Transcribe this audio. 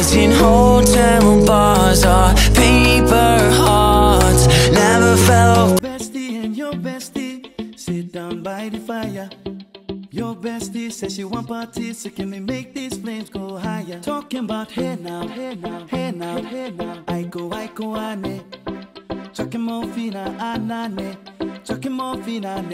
Cause in hotel bars are paper hearts Never felt bestie and your bestie sit down by the fire. Your bestie says she want parties, so can we make these flames go higher? Talking about hey now, hey now, hey now, hey now. I go, I go, ane. Chucking more fina, anane. Chucking more fina.